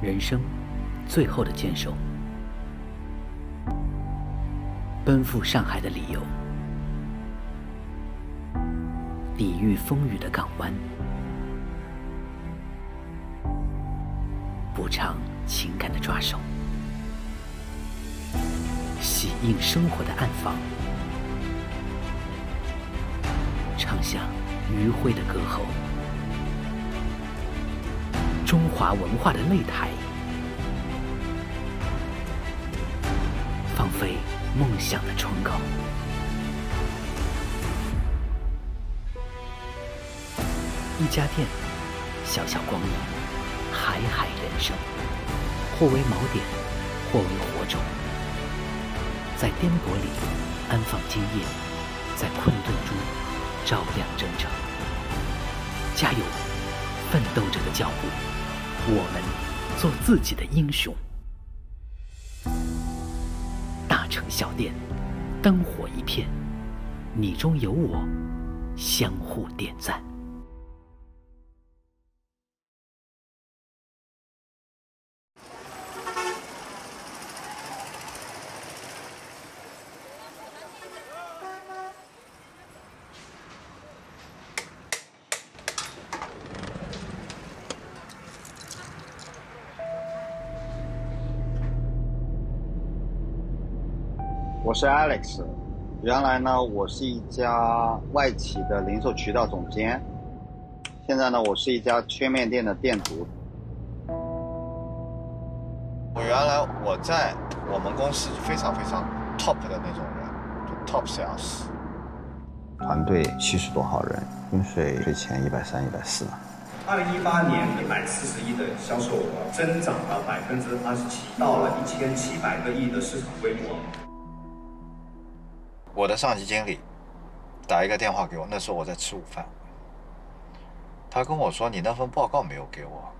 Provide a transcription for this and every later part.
人生最后的坚守，奔赴上海的理由，抵御风雨的港湾，补偿情感的抓手，喜映生活的暗房，唱响余晖的歌喉。中华文化的擂台，梦想的窗口。一家店，小小光阴，海海人生，或为锚点，或为火种，在颠簸里安放今夜，在困顿中照亮征程。加油，奋斗者的脚步。我们做自己的英雄。城小店，灯火一片，你中有我，相互点赞。是 Alex，原来呢，我是一家外企的零售渠道总监，现在呢，我是一家切面店的店主。我原来我在我们公司非常非常 top 的那种人，就 top sales，团队七十多号人，薪水税前一百三、一百四。二零一八年一百四十亿的销售额增长了百分之二十七，到了一千七百个亿的市场规模。我的上级经理打一个电话给我，那时候我在吃午饭。他跟我说：“你那份报告没有给我。”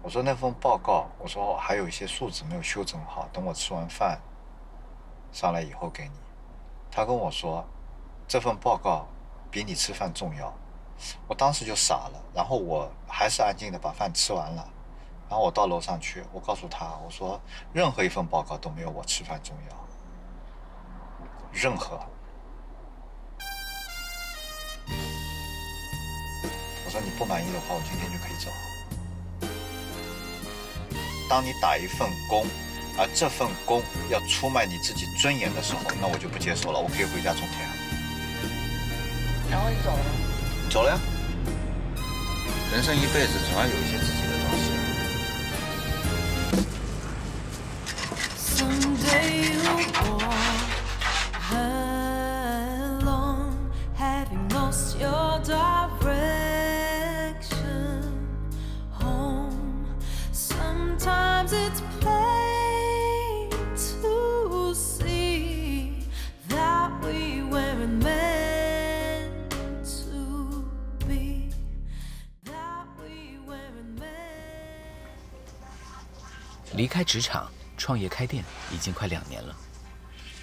我说：“那份报告，我说还有一些数字没有修整好，等我吃完饭上来以后给你。”他跟我说：“这份报告比你吃饭重要。”我当时就傻了，然后我还是安静的把饭吃完了。然后我到楼上去，我告诉他：“我说任何一份报告都没有我吃饭重要。”任何，我说你不满意的话，我今天就可以走。当你打一份工，而这份工要出卖你自己尊严的时候，那我就不接受了。我可以回家种田。然后你走了？走了呀。人生一辈子，总要有一些自己的东西。离开职场创业开店已经快两年了。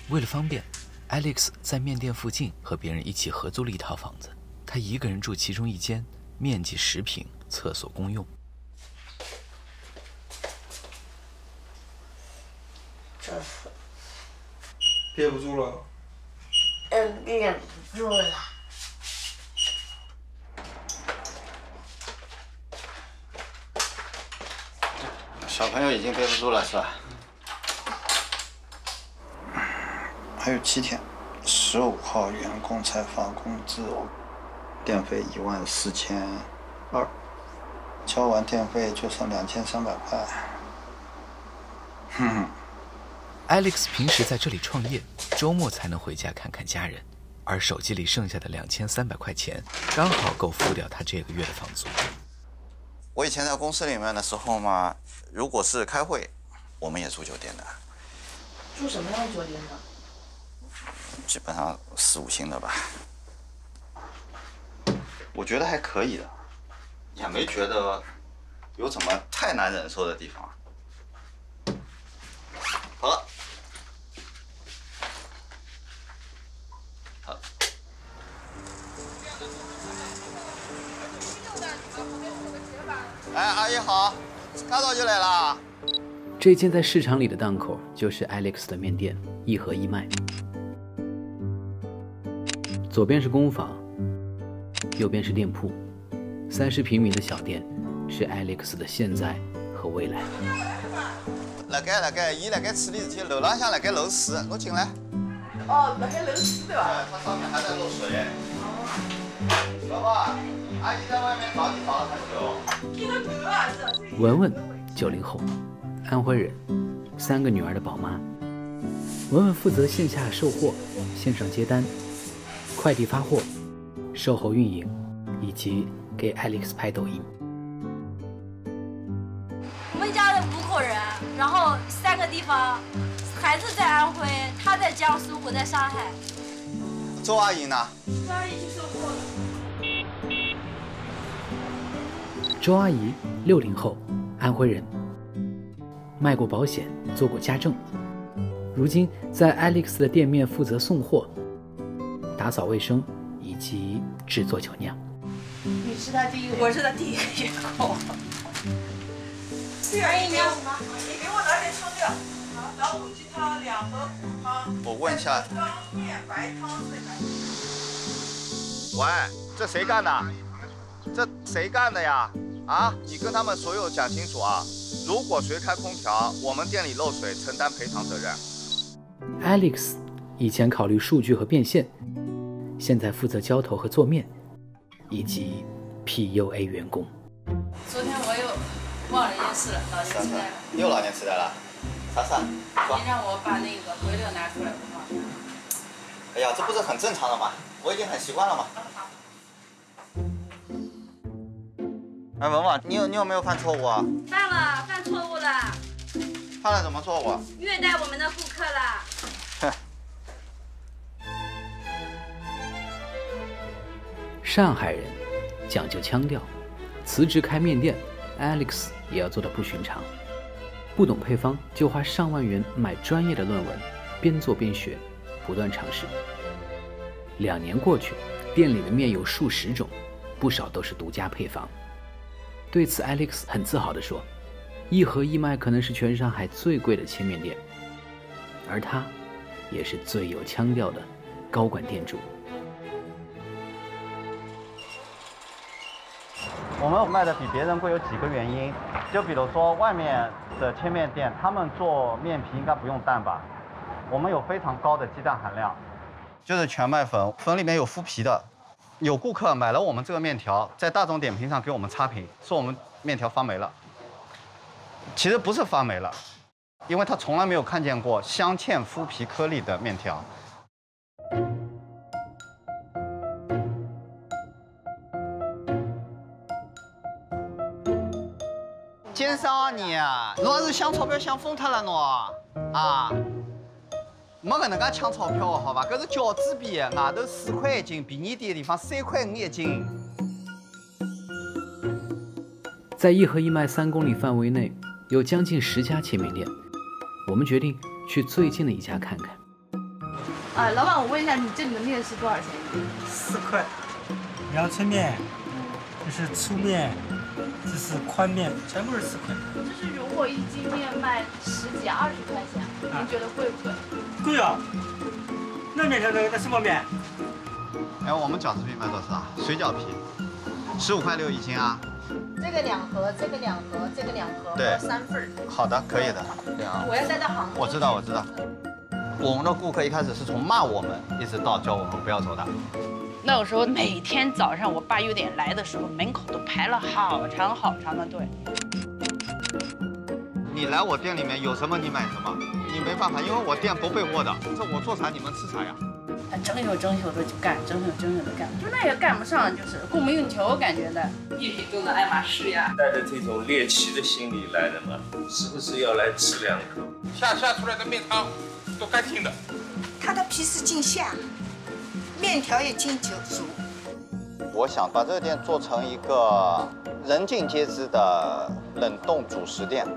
为了方便，Alex 在面店附近和别人一起合租了一套房子，他一个人住其中一间，面积十平，厕所公用。这是憋不住了。嗯，憋不住了。小朋友已经憋不住了，是吧？还有七天，十五号员工才发工资，电费一万四千二，交完电费就剩两千三百块。哼。Alex 平时在这里创业，周末才能回家看看家人，而手机里剩下的两千三百块钱，刚好够付掉他这个月的房租。我以前在公司里面的时候嘛，如果是开会，我们也住酒店的。住什么样的酒店呢？基本上四五星的吧。我觉得还可以的，也没觉得有什么太难忍受的地方。好了，哎，阿姨好。刚早就来了。这间在市场里的档口就是 Alex 的面店一盒一卖。左边是工坊，右边是店铺，三十平米的小店是 Alex 的现在和未来。辣盖辣盖，伊辣盖处理事体，楼浪向辣盖漏水，我进来。哦，那还漏水对吧？哎，它上面还在漏水。老婆，阿姨在外面找你找了很久。听到歌啊，文文，九零后，安徽人，三个女儿的宝妈。文文负责线下售货、线上接单、快递发货、售后运营，以及给 Alex 拍抖音。我们家的五口人，然后三个地方，孩子在安徽，他在江苏，我在上海。周阿姨呢？周阿姨去售货了。周阿姨，六零后，安徽人，卖过保险，做过家政，如今在 Alex 的店面负责送货、打扫卫生以及制作酒酿。你是他第一个，我是他第一个员工。阿姨你要吗？你给我拿点抽料，好，老虎鸡汤两盒骨汤。我问一下。汤面白汤水喂，这谁干的？这谁干的呀？啊，你跟他们所有讲清楚啊！如果谁开空调，我们店里漏水承担赔偿责任。Alex 以前考虑数据和变现，现在负责浇头和做面，以及 PUA 员工。昨天我又忘了一件事了，老年痴呆了。又老年痴呆了？啥事？你让我把那个回流拿出来不放。哎呀，这不是很正常的吗？我已经很习惯了嘛。哎，文文，你有你有没有犯错误啊？犯了，犯错误了，犯了什么错误？啊虐待我们的顾客了。上海人讲究腔调，辞职开面店，Alex 也要做的不寻常。不懂配方就花上万元买专业的论文，边做边学，不断尝试。两年过去，店里的面有数十种，不少都是独家配方。对此，Alex 很自豪地说：“一盒一麦可能是全上海最贵的切面店，而他也是最有腔调的高管店主。”我们卖的比别人贵有几个原因，就比如说外面的切面店，他们做面皮应该不用蛋吧？我们有非常高的鸡蛋含量，就是全麦粉，粉里面有麸皮的。有顾客买了我们这个面条，在大众点评上给我们差评，说我们面条发霉了。其实不是发霉了，因为他从来没有看见过镶嵌麸皮颗粒的面条。奸商啊你！侬是想钞票想疯脱了侬啊！没搿能介抢钞票的好吧？搿是饺子皮，外头四块一斤，便宜点的地方三块五一斤。在一盒一卖三公里范围内，有将近十家切面店。我们决定去最近的一家看看。啊，老板，我问一下，你这里的面是多少钱一斤？四块，阳春面，这是粗面，这是宽面，全部是四块。就是如果一斤面卖十几、二十块钱，您觉得贵不贵？贵啊！那面条那那什么面？哎，我们饺子皮卖多少啊？水饺皮，十五块六一斤啊。这个两盒，这个两盒，这个两盒，对三份儿。好的，可以的。两。我要带到杭州。我知道，我知道。我们的顾客一开始是从骂我们，一直到叫我们不要走的。那个时候每天早上我爸六点来的时候，门口都排了好长好长的队。你来我店里面有什么你买什么，你没办法，因为我店不备货的，这我做啥你们吃啥呀？他整宿整宿的就干，整宿整宿的干，就那也干不上，就是供不应求，感觉的。一品中的爱马仕呀。带着这种猎奇的心理来的嘛，是不是要来吃两口？下下出来的面汤都干净的。它的皮是净下，面条也净久熟。我想把这个店做成一个人尽皆知的冷冻主食店，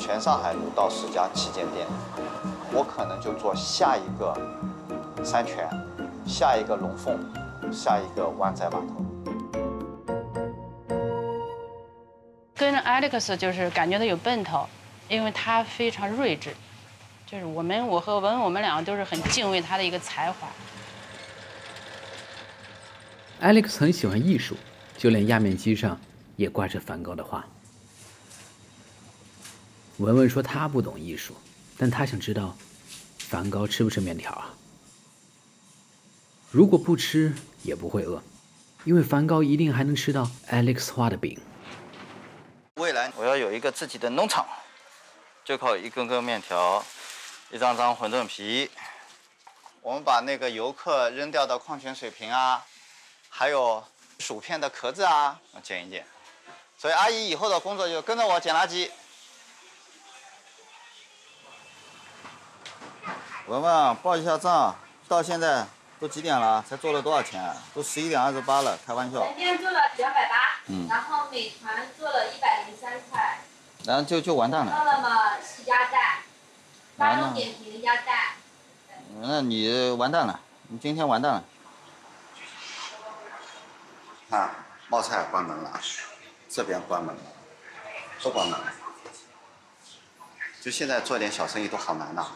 全上海五到十家旗舰店，我可能就做下一个三全，下一个龙凤，下一个湾仔码头。跟跟 Alex 就是感觉他有奔头，因为他非常睿智，就是我们我和文我们两个都是很敬畏他的一个才华。Alex 很喜欢艺术，就连压面机上也挂着梵高的画。文文说他不懂艺术，但他想知道，梵高吃不吃面条啊？如果不吃，也不会饿，因为梵高一定还能吃到 Alex 画的饼。未来我要有一个自己的农场，就靠一根根面条，一张张馄饨皮。我们把那个游客扔掉的矿泉水瓶啊，还有薯片的壳子啊，捡一捡。所以阿姨以后的工作就跟着我捡垃圾。文文，报一下账，到现在都几点了？才做了多少钱？都十一点二十八了，开玩笑。今天做了两百八，嗯然后美团做了一百零三块，然后就就完蛋了。到了吗是鸭蛋，大完了众点评鸭蛋。那你完蛋了，你今天完蛋了。看，冒菜关门了，这边关门了，都关门了。就现在做点小生意都好难呐、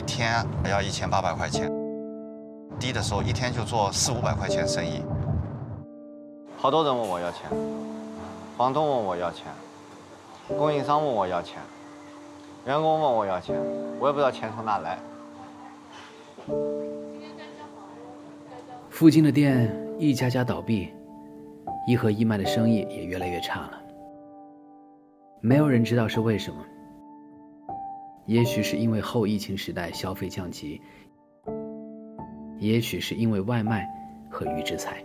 一天要一千八百块钱，低的时候一天就做四五百块钱生意。好多人问我要钱，房东问我要钱，供应商问我要钱，员工问我要钱，我也不知道钱从哪来。附近的店一家家倒闭，一盒一卖的生意也越来越差了。没有人知道是为什么，也许是因为后疫情时代消费降级，也许是因为外卖和预制菜。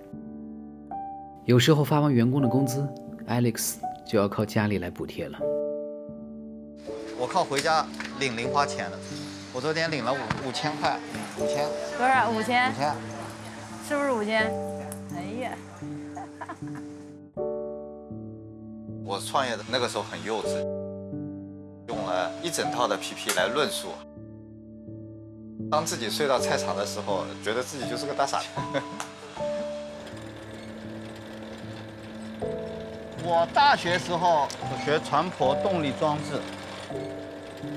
有时候发完员工的工资，Alex 就要靠家里来补贴了。我靠回家领零花钱了，我昨天领了五五千块，五千，多少？五千？五千。是不是五千？哎呀，我创业的那个时候很幼稚，用了一整套的 PP 来论述。当自己睡到菜场的时候，觉得自己就是个大傻。我大学时候学船舶动力装置、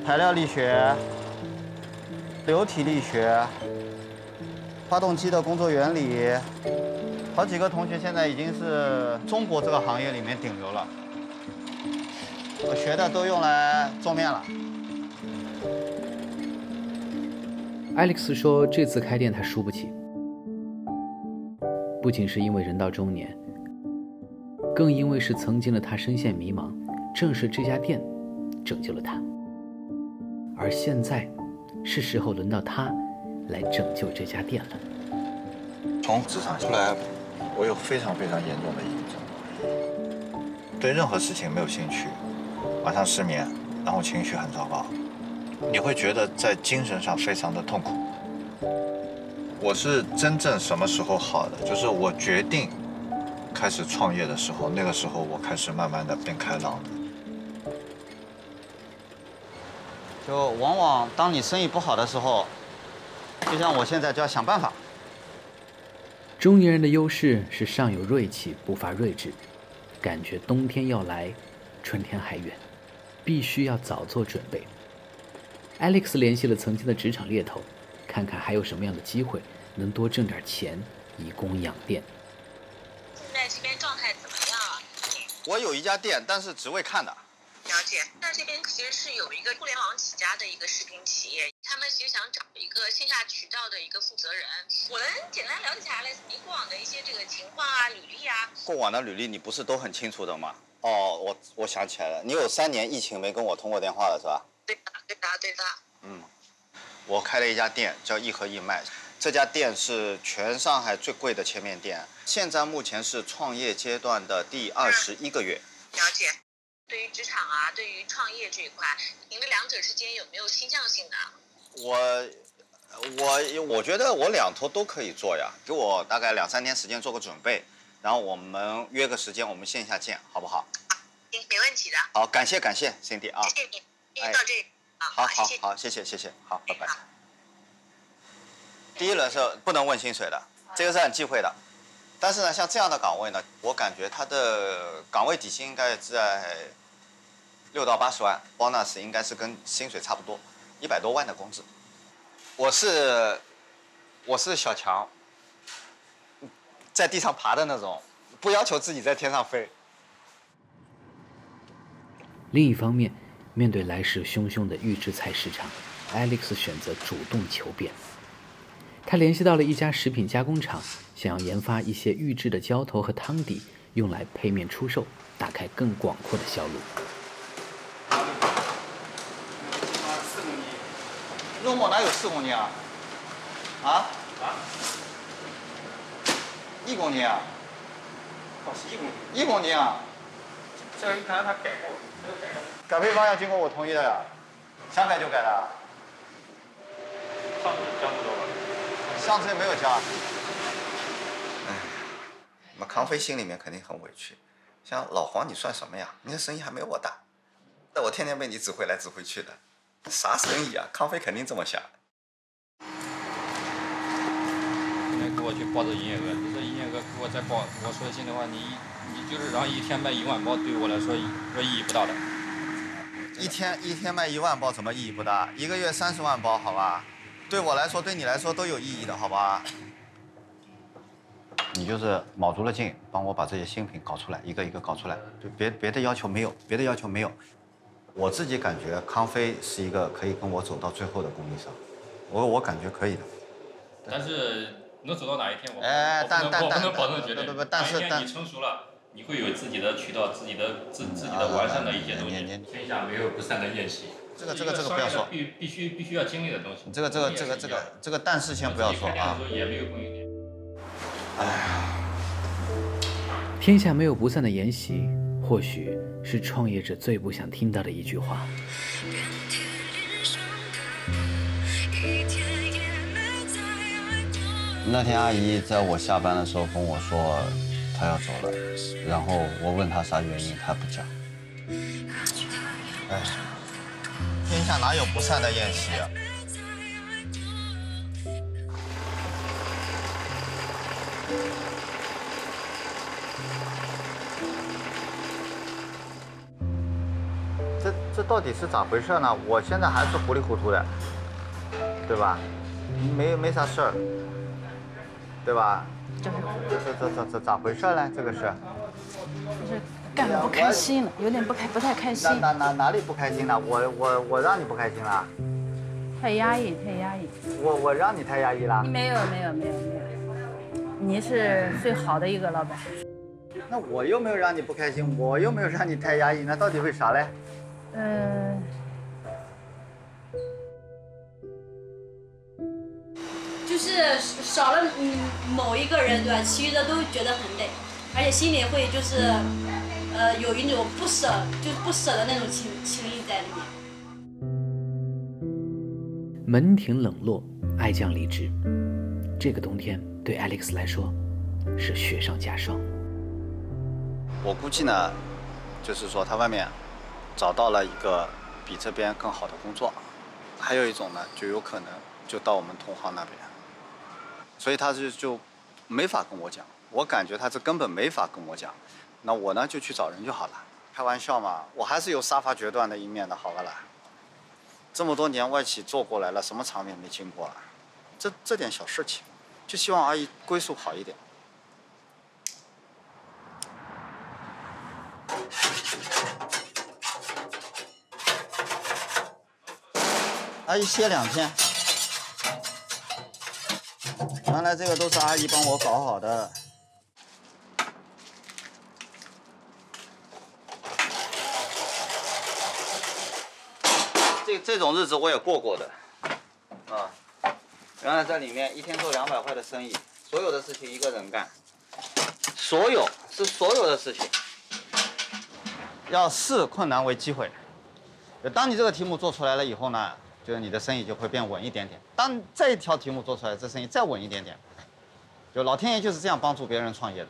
材料力学、流体力学、发动机的工作原理，好几个同学现在已经是中国这个行业里面顶流了。我学的都用来做面了。Alex 说：“这次开店他输不起，不仅是因为人到中年，更因为是曾经的他深陷迷茫，正是这家店拯救了他。而现在，是时候轮到他来拯救这家店了。从职场出来，我有非常非常严重的抑郁症，对任何事情没有兴趣，晚上失眠，然后情绪很糟糕，你会觉得在精神上非常的痛苦。我是真正什么时候好的？就是我决定开始创业的时候，那个时候我开始慢慢的变开朗的。就往往当你生意不好的时候，就像我现在就要想办法。中年人的优势是上有锐气，不乏睿智，感觉冬天要来，春天还远，必须要早做准备。Alex 联系了曾经的职场猎头，看看还有什么样的机会能多挣点钱，以供养店。现在这边状态怎么样啊？我有一家店，但是只为看的。了解，那这边其实是有一个互联网起家的一个视频企业，他们其实想找一个线下渠道的一个负责人。我能简单了解一下 Alex 你过往的一些这个情况啊、履历啊？过往的履历你不是都很清楚的吗？哦，我我想起来了，你有三年疫情没跟我通过电话了是吧？对的，对的，对的。嗯，我开了一家店叫一盒一卖，这家店是全上海最贵的切面店，现在目前是创业阶段的第二十一个月。了解。对于职场啊，对于创业这一块，您的两者之间有没有倾向性呢？我我我觉得我两头都可以做呀，给我大概两三天时间做个准备，然后我们约个时间，我们线下见，好不好？行，没问题的。好，感谢感谢 Cindy 啊，谢谢你，到这里啊，好好。好，谢谢谢谢，好，拜拜。第一轮是不能问薪水的，这个是很忌讳的。但是呢，像这样的岗位呢，我感觉他的岗位底薪应该在六到八十万，bonus 应该是跟薪水差不多，一百多万的工资。我是我是小强，在地上爬的那种，不要求自己在天上飞。另一方面，面对来势汹汹的预制菜市场，Alex 选择主动求变。他联系到了一家食品加工厂，想要研发一些预制的浇头和汤底，用来配面出售，打开更广阔的销路。四公斤，肉末哪有四公斤啊？啊？啊？一公斤啊？哦，是一公斤。一公斤啊？这个看他改过，这个改过。改配方要经过我同意的呀，想改就改的。上次交不多吧？上次也没有交。哎，那康飞心里面肯定很委屈。像老黄，你算什么呀？你的生意还没我大，那我天天被你指挥来指挥去的，啥生意啊？康飞肯定这么想。今天给我去报这营业额，我再报，我说心里话，你你就是然后一天卖一万包，对我来说说意义不大的。一天一天卖一万包，怎么意义不大？一个月三十万包，好吧？对我来说，对你来说都有意义的，好吧？你就是卯足了劲，帮我把这些新品搞出来，一个一个搞出来，就别别的要求没有，别的要求没有。我自己感觉康菲是一个可以跟我走到最后的供应商，我我感觉可以的。但是能走到哪一天，我哎，但但我不能保证绝对。不不，但是但你成熟了，你会有自己的渠道，自己的自自己的完善的一些东西。天下没有不散的宴席。这个这个这个不要说必必须必须要经历的东西。这个这个这个这个这个但是先不要说啊。也没有供应链。哎呀。天下没有不散的筵席，或许是创业者最不想听到的一句话。那天阿姨在我下班的时候跟我说，她要走了，然后我问她啥原因，她不讲。哎，天下哪有不散的宴席啊？这这到底是咋回事呢？我现在还是糊里糊涂的，对吧？没没啥事儿，对吧？就是这这这这咋回事呢？这个是就是干的不开心了，有点不开不太开心。哪哪哪里不开心了？我我我让你不开心了？太压抑，太压抑。我我让你太压抑了？没有没有没有没有，你是最好的一个老板。那我又没有让你不开心，我又没有让你太压抑，那到底为啥嘞？嗯。就是少了嗯某一个人对吧？其余的都觉得很累，而且心里会就是，呃，有一种不舍，就不舍的那种情情谊在里面。门庭冷落，爱将离职。这个冬天对 Alex 来说是雪上加霜。我估计呢，就是说他外面找到了一个比这边更好的工作，还有一种呢，就有可能就到我们同行那边。所以他就就没法跟我讲，我感觉他这根本没法跟我讲，那我呢就去找人就好了。开玩笑嘛，我还是有杀伐决断的一面的，好吧啦。这么多年外企做过来了，什么场面没经过啊？这这点小事情，就希望阿姨归宿好一点。阿姨歇两天。原来这个都是阿姨帮我搞好的。这这种日子我也过过的，啊，原来在里面一天做两百块的生意，所有的事情一个人干，所有是所有的事情，要视困难为机会。当你这个题目做出来了以后呢？就是你的生意就会变稳一点点。当这一条题目做出来，这生意再稳一点点。就老天爷就是这样帮助别人创业的。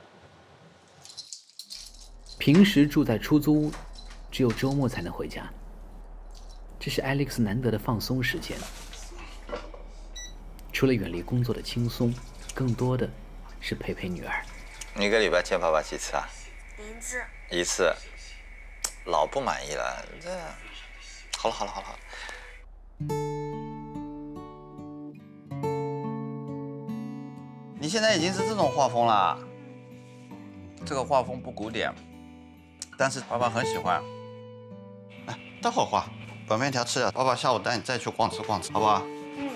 平时住在出租屋，只有周末才能回家。这是 Alex 难得的放松时间。除了远离工作的轻松，更多的是陪陪女儿。一个礼拜见爸爸几次啊？一次。一次，老不满意了。这，好了好了好了。你现在已经是这种画风了，这个画风不古典，但是爸爸很喜欢。来，待会儿画，把面条吃了，爸爸下午带你再去逛吃逛吃，好不好？嗯，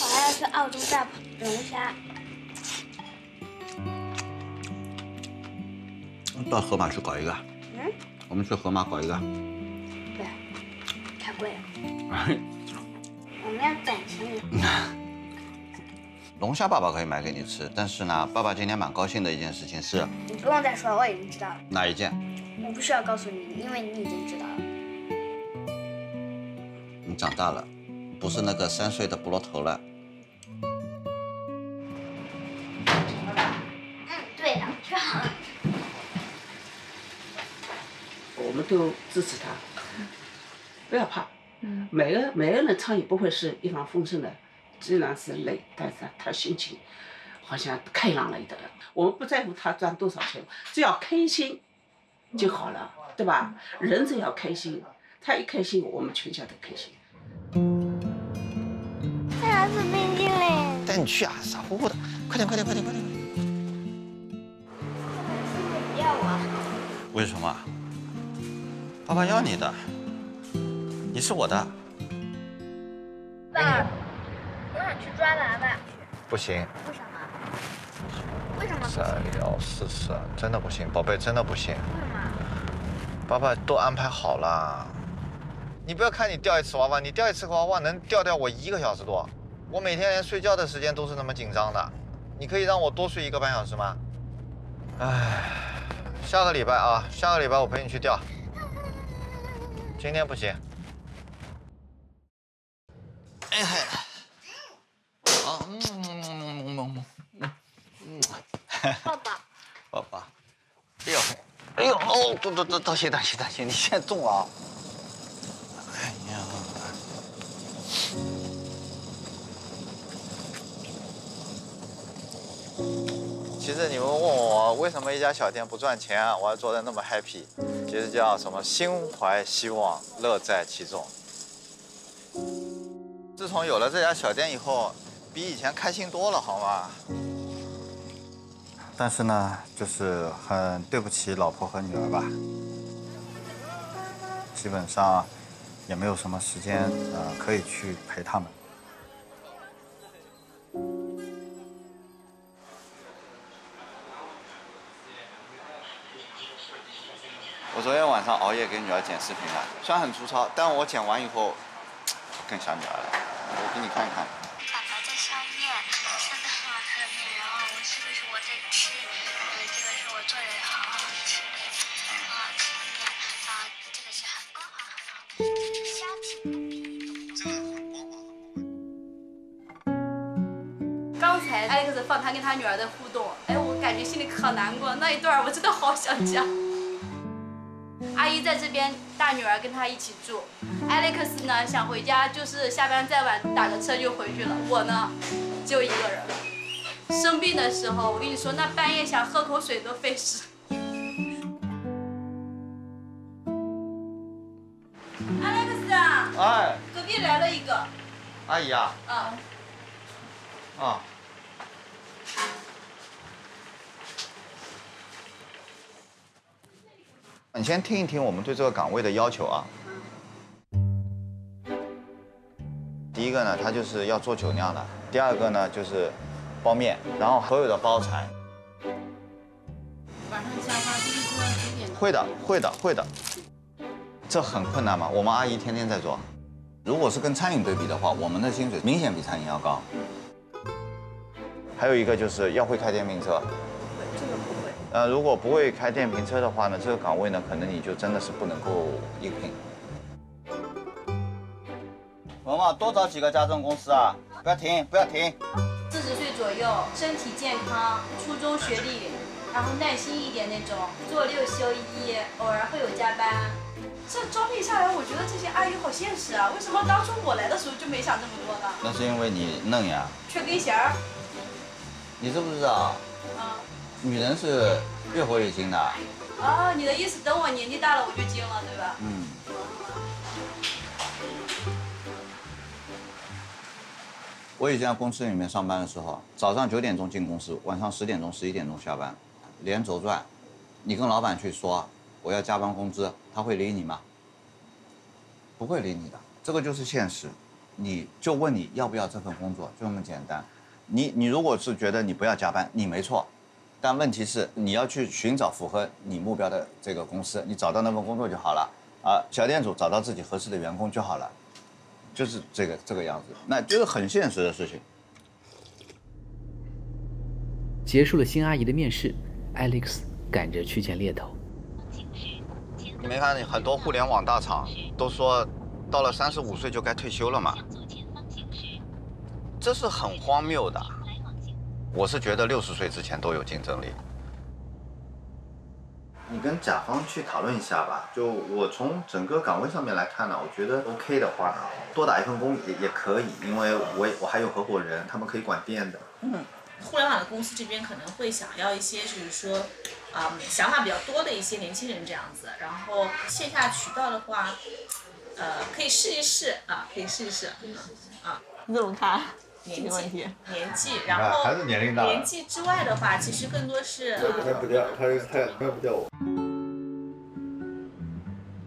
我还要吃澳洲大龙虾。到河马去搞一个。嗯。我们去河马搞一个。对，太贵了。我们要攒钱。龙虾爸爸可以买给你吃，但是呢，爸爸今天蛮高兴的一件事情是。你不用再说了，我已经知道了。哪一件？我不需要告诉你，因为你已经知道了。你长大了，不是那个三岁的菠萝头了。嗯，对的，吃好了。我们都支持他，不要怕。每个每个人创业不会是一帆风顺的，虽然是累，但是他心情好像开朗了一点。我们不在乎他赚多少钱，只要开心就好了，对吧？人只要开心，他一开心，我们全家都开心。我要吃冰激凌。带你去啊，傻乎乎的，快点快点快点快点！不要我。为什么？爸爸要你的，你是我的。爸，我想去抓娃娃。不行。为什么？为什么？三幺四四，真的不行，宝贝，真的不行。为什么？爸爸都安排好了。你不要看你钓一次娃娃，你钓一次娃娃能钓掉我一个小时多，我每天连睡觉的时间都是那么紧张的。你可以让我多睡一个半小时吗？唉，下个礼拜啊，下个礼拜我陪你去钓。今天不行。哎嗨，啊，嗯嗯嗯嗯嗯嗯，爸爸，爸爸，哎呦，哎呦，哦，多多多，当心当心当心，你现在重啊！哎呀，其实你们问我为什么一家小店不赚钱，我还做的那么 happy，其实叫什么心怀希望，乐在其中。自从有了这家小店以后，比以前开心多了，好吗？但是呢，就是很对不起老婆和女儿吧，基本上也没有什么时间呃可以去陪他们。我昨天晚上熬夜给女儿剪视频了，虽然很粗糙，但我剪完以后 更想女儿了。我给你看一看。爸爸在烧面，吃的好特面，然后我这个是我在吃，嗯，这个是我做的好好吃的，很好吃的面，啊，这个是很光滑很好的虾皮。刚才 Alex 放他跟他女儿的互动，哎，我感觉心里可难过，那一段我真的好想讲。阿姨在这边，大女儿跟她一起住。Alex 呢想回家，就是下班再晚打个车就回去了。我呢，就一个人。生病的时候，我跟你说，那半夜想喝口水都费事。Alex 啊，哎，隔壁来了一个。阿姨啊，啊，啊，你先听一听我们对这个岗位的要求啊。第一个呢，它就是要做酒酿的；第二个呢，就是包面，然后所有的包材。晚上加班第一桌几点？会的，会的，会的。这很困难吗？我们阿姨天天在做。如果是跟餐饮对比的话，我们的薪水明显比餐饮要高。还有一个就是要会开电瓶车。呃，如果不会开电瓶车的话呢，这个岗位呢，可能你就真的是不能够应聘。文文，多找几个家政公司啊！不要停，不要停。四十岁左右，身体健康，初中学历，然后耐心一点那种，做六休一，偶尔会有加班。这招聘下来，我觉觉得这些阿姨好现实啊，为什么当初我来的时候就没想这么多呢？那是因为你嫩呀。缺根弦儿。你知不知道？啊。女人是越活越精的。哦，你的意思等我年纪大了我就精了，对吧？嗯。我以前在公司里面上班的时候，早上九点钟进公司，晚上十点钟、十一点钟下班，连轴转。你跟老板去说我要加班工资，他会理你吗？不会理你的，这个就是现实。你就问你要不要这份工作，就这么简单。你你如果是觉得你不要加班，你没错，但问题是你要去寻找符合你目标的这个公司，你找到那份工作就好了。啊，小店主找到自己合适的员工就好了。就是这个这个样子，那就是很现实的事情。结束了新阿姨的面试，Alex 赶着去见猎头。你没看很多互联网大厂都说，到了三十五岁就该退休了嘛？这是很荒谬的。我是觉得六十岁之前都有竞争力。你跟甲方去讨论一下吧。就我从整个岗位上面来看呢，我觉得 OK 的话呢，多打一份工也也可以，因为我我还有合伙人，他们可以管店的。嗯，互联网的公司这边可能会想要一些，就是说，啊，想法比较多的一些年轻人这样子。然后线下渠道的话，呃，可以试一试啊，可以试一试。啊，你怎么看？年纪，年纪，然后还是年龄大。年纪之外的话，其实更多是。拍不掉，他太拍不掉我。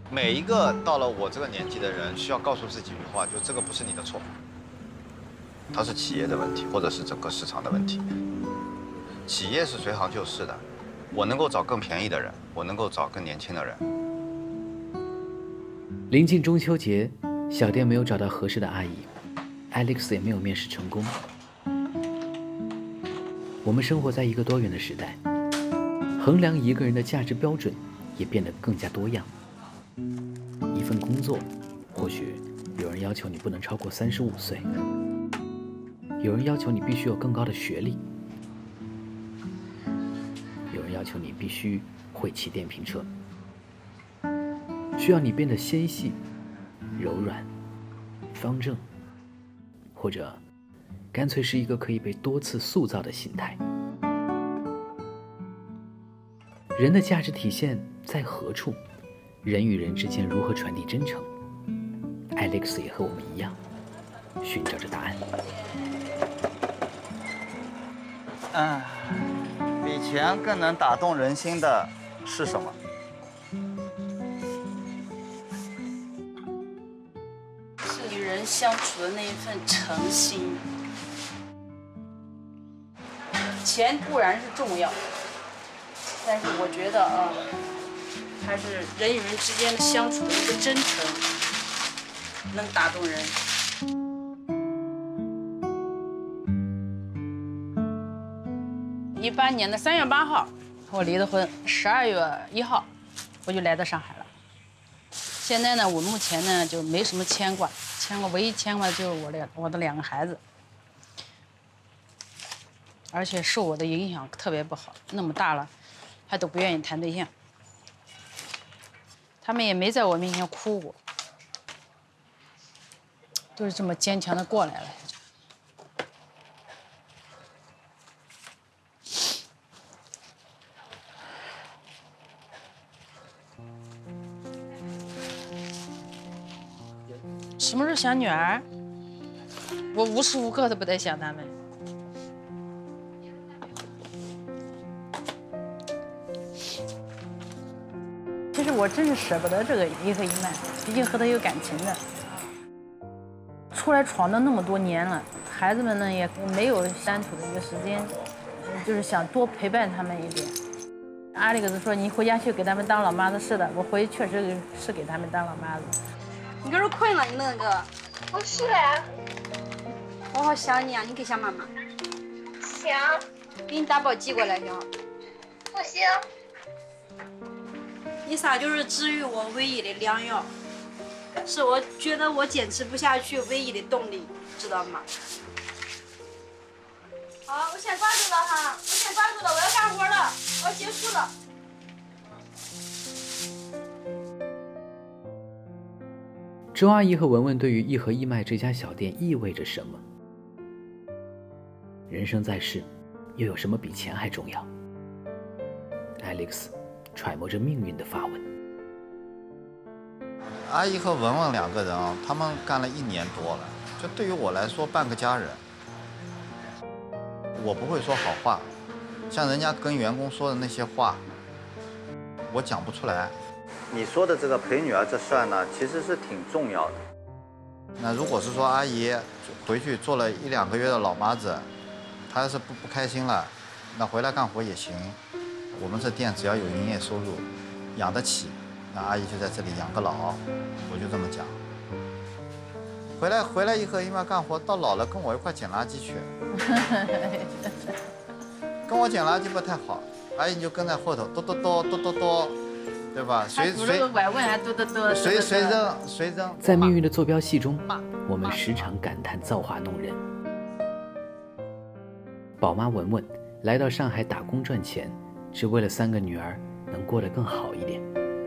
每一个到了我这个年纪的人，需要告诉自己一句话，就这个不是你的错，它是企业的问题，或者是整个市场的问题。企业是随行就市的，我能够找更便宜的人，我能够找更年轻的人。临近中秋节，小店没有找到合适的阿姨。Alex 也没有面试成功。我们生活在一个多元的时代，衡量一个人的价值标准也变得更加多样。一份工作，或许有人要求你不能超过三十五岁，有人要求你必须有更高的学历，有人要求你必须会骑电瓶车，需要你变得纤细、柔软、方正。或者，干脆是一个可以被多次塑造的心态。人的价值体现在何处？人与人之间如何传递真诚？Alex 也和我们一样，寻找着答案。嗯，比钱更能打动人心的是什么？相处的那一份诚心，钱固然是重要，但是我觉得啊，还是人与人之间的相处的一个真诚，能打动人。一八年的三月八号，我离的婚，十二月一号，我就来到上海了。现在呢，我目前呢就没什么牵挂。牵挂唯一牵挂的就是我俩我的两个孩子，而且受我的影响特别不好，那么大了，还都不愿意谈对象，他们也没在我面前哭过，都是这么坚强的过来了。想女儿？我无时无刻都不在想他们。其实我真是舍不得这个一和一曼，毕竟和他有感情的。出来闯荡那么多年了，孩子们呢也没有单独的一个时间，就是想多陪伴他们一点。阿里克斯说：“你回家去给他们当老妈子。”是的，我回去确实是给他们当老妈子。你这是困了，你那个？不是啊。我好想你啊！你可以想妈妈。想。给你打包寄过来行？不行。你仨就是治愈我唯一的良药，是我觉得我坚持不下去唯一的动力，知道吗？好，我先挂住了哈，我先挂住了，我要干活了，我要结束了。周阿姨和文文对于一和义卖这家小店意味着什么？人生在世，又有什么比钱还重要？Alex 揣摩着命运的发问。阿姨和文文两个人啊，他们干了一年多了，就对于我来说半个家人。我不会说好话，像人家跟员工说的那些话，我讲不出来。你说的这个陪女儿这事儿呢，其实是挺重要的。那如果是说阿姨回去做了一两个月的老妈子，她要是不不开心了，那回来干活也行。我们这店只要有营业收入，养得起，那阿姨就在这里养个老，我就这么讲。回来回来一和一卖干活，到老了跟我一块捡垃圾去。跟我捡垃圾不太好，阿姨你就跟在后头，哆哆哆哆哆哆，对吧？随随拐问还哆哆哆，随随扔随着。在命运的坐标系中，我们时常感叹造化弄人。宝妈文文来到上海打工赚钱，只为了三个女儿能过得更好一点，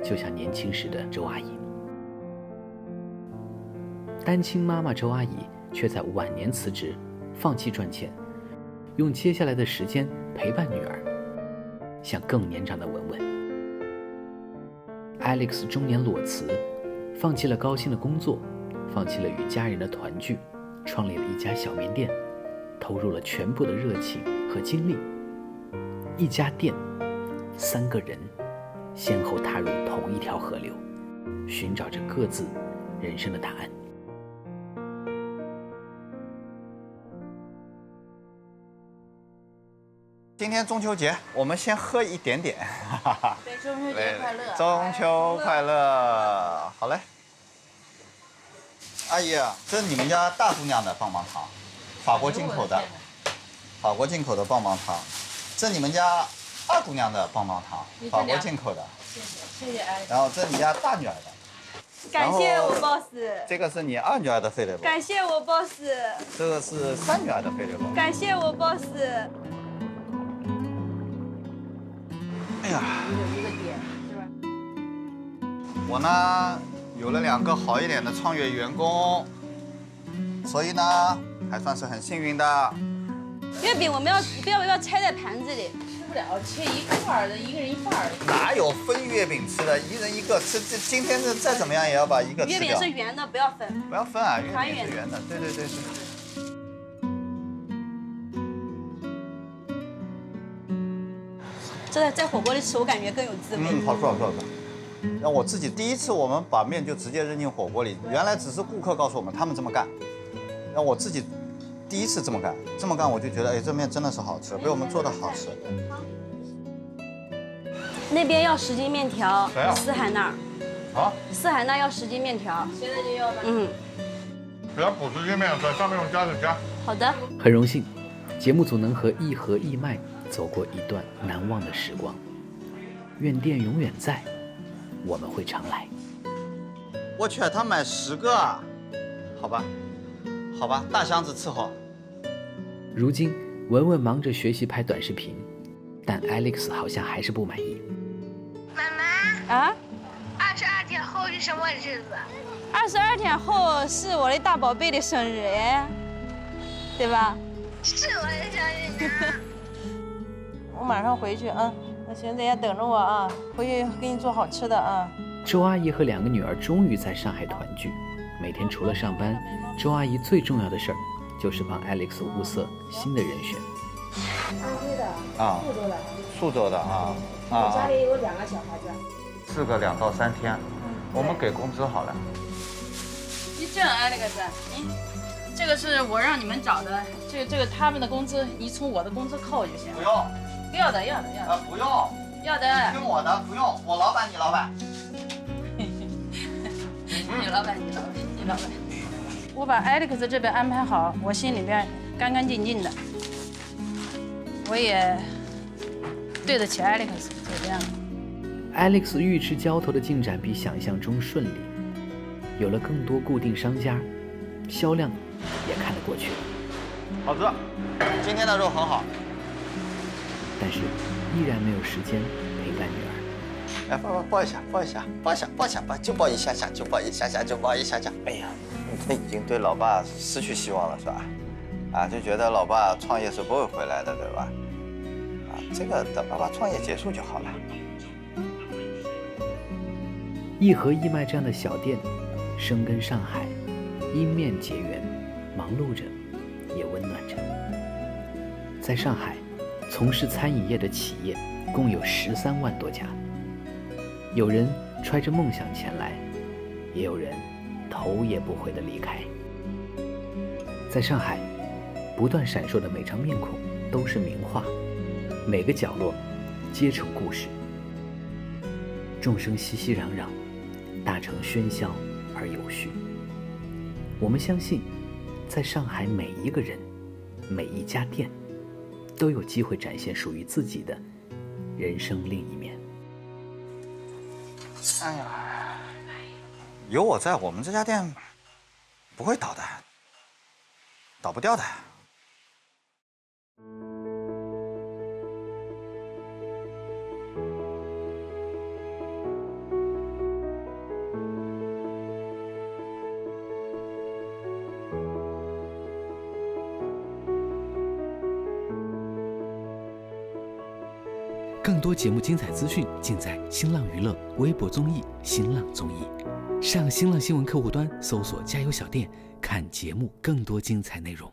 就像年轻时的周阿姨。单亲妈妈周阿姨却在晚年辞职，放弃赚钱，用接下来的时间陪伴女儿，像更年长的文文。Alex 中年裸辞，放弃了高薪的工作，放弃了与家人的团聚，创立了一家小面店，投入了全部的热情和精力。一家店，三个人，先后踏入同一条河流，寻找着各自人生的答案。今天中秋节，我们先喝一点点。对，中秋节快乐！中秋快乐！好嘞。阿姨，这是你们家大姑娘的棒棒糖，法国进口的，法国进口的棒棒糖。这你们家二姑娘的棒棒糖，法国进口的。谢谢，谢谢阿姨。然后这你家大女儿的。感谢我 boss。这个是你二女儿的费雷包。感谢我 boss。这个是三女儿的费雷包。感谢我 boss。呀，有一个点是吧？我呢有了两个好一点的创业员工，所以呢还算是很幸运的。月饼我们要不要不要拆在盘子里？吃不了，切一块儿的，一个人一半儿。哪有分月饼吃的？一人一个吃，这今天是再怎么样也要把一个吃掉。月饼是圆的，不要分。不要分啊，月饼是圆的。对对对对。这在在火锅里吃，我感觉更有滋味。嗯，好吃好吃好吃。那我自己第一次，我们把面就直接扔进火锅里，原来只是顾客告诉我们他们这么干，那我自己第一次这么干，这么干我就觉得，哎，这面真的是好吃，比我们做的好吃。那边要十斤面条，谁啊？思海那儿。啊？思海那要十斤面条。现在就要吗？嗯。只要补十斤面，在上面用夹子夹。好的。很荣幸，节目组能和一和义卖。走过一段难忘的时光，愿店永远在，我们会常来。我去，他买十个啊？好吧，好吧，大箱子伺候。如今文文忙着学习拍短视频，但 Alex 好像还是不满意。妈妈啊？二十二天后是什么日子？二十二天后是我的大宝贝的生日哎，对吧？是我的生日呢。我马上回去啊！那行，在家等着我啊！回去给你做好吃的啊！周阿姨和两个女儿终于在上海团聚。每天除了上班，周阿姨最重要的事儿就是帮 Alex 物色新的人选。安徽的啊，宿州的，宿州的啊啊！我家里有两个小孩子，四个两到三天，我们给工资好了。你这样，Alex，你这个是我让你们找的，这个这个他们的工资你从我的工资扣就行。不用。要的要的要的，不用，要的，听我的，不用，我老板，你老板，你老板，你老板，你老板，我把 Alex 这边安排好，我心里边干干净净的，我也对得起 Alex，就这样。Alex 预制浇头的进展比想象中顺利，有了更多固定商家，销量也看得过去。好吃，今天的肉很好。但是依然没有时间陪伴女儿。来爸爸抱一下，抱一下，抱一下，抱一下，抱就抱一下下，就抱一下下，就抱一下下。哎呀，你这已经对老爸失去希望了是吧？啊，就觉得老爸创业是不会回来的，对吧？啊，这个等爸爸创业结束就好了。一盒义卖这样的小店，生根上海，因面结缘，忙碌着，也温暖着。在上海，从事餐饮业的企业共有十三万多家。有人揣着梦想前来，也有人头也不回的离开。在上海，不断闪烁的每张面孔都是名画，每个角落皆成故事。众生熙熙攘攘，大城喧嚣而有序。我们相信，在上海每一个人、每一家店，都有机会展现属于自己的人生另一面。哎呀，有我在，我们这家店不会倒的，倒不掉的。节目精彩资讯尽在新浪娱乐微博综艺新浪综艺，上新浪新闻客户端搜索“加油小店”，看节目更多精彩内容。